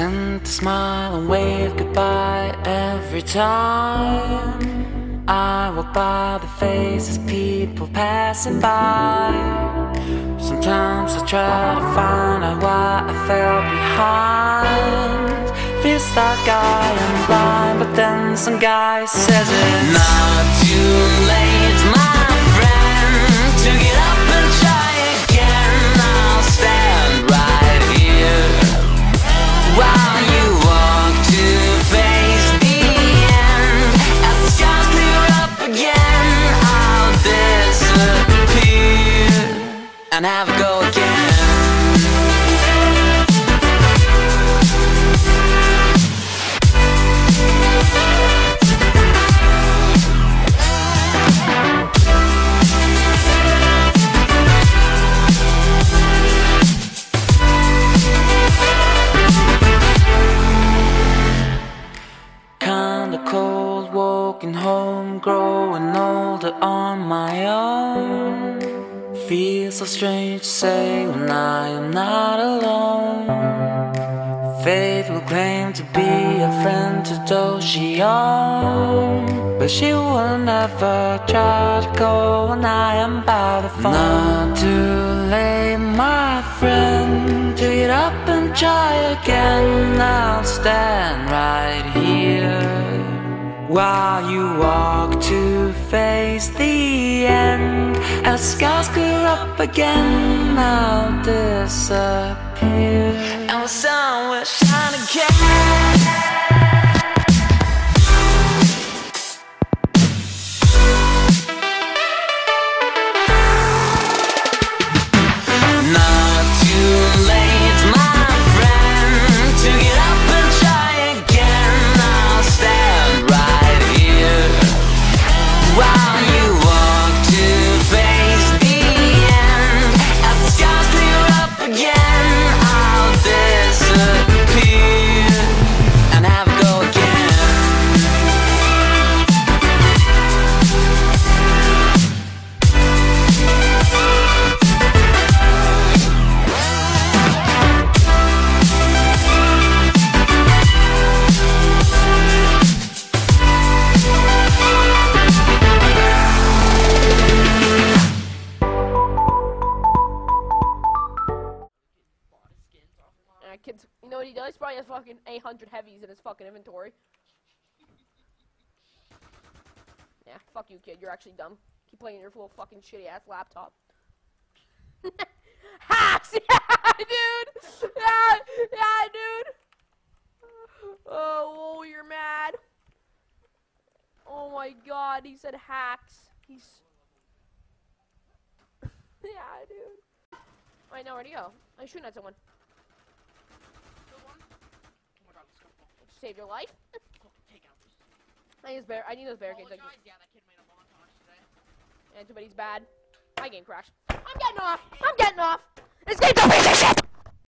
tend to smile and wave goodbye every time I walk by the faces people passing by. Sometimes I try to find out why I fell behind. Feels like I am blind, but then some guy says it's not have a go again. Walking home, growing older on my own. So strange to say when I am not alone. Faith will claim to be a friend to those she. But she will never try to go when I am by the phone. Not too late, my friend, to get up and try again. I'll stand right here while you walk to face the end. As skies clear up again, I'll disappear. And the sun will kids, you know what he does? Probably has fucking 800 heavies in his fucking inventory. Yeah, fuck you, kid. You're actually dumb. Keep playing your little fucking shitty ass laptop. Hacks! Yeah, dude! Yeah, yeah, dude! Oh, oh, you're mad. Oh my god, he said hacks. He's. yeah, dude. I know where to go. Oh, I'm shooting at someone. Save your life? I need those bear. I need those barricades. Like, Yeah, that kid made a montage today. and too bad he's bad. My game crashed. I'm getting off. I'm getting off. This game's a piece of shit.